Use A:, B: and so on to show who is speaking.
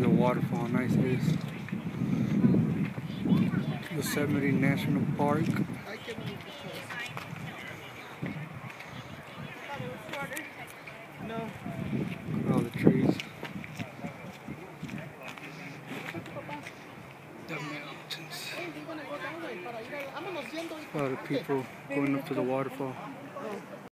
A: The waterfall, how nice it is. Yosemite National Park. Look at all the trees. The mountains. A lot of people going up to the waterfall.